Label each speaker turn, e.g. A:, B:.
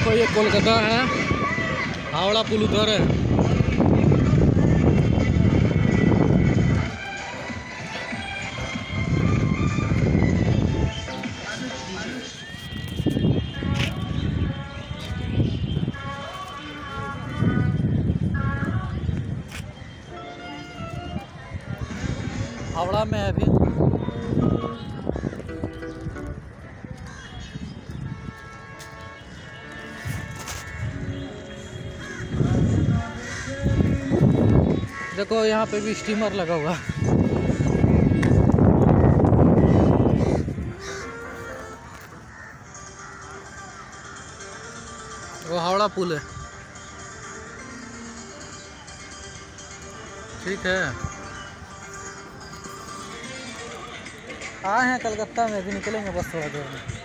A: देखो ये कोलकाता है। हावड़ा पुल उधर है। हावड़ा में अभी। देखो, यहाँ पे भी स्टीमर लगा हुआ। वो हावड़ा पुल है। ठीक है। आए हैं कलकत्ता में भी निकलेंगे बस थोड़ा देर में।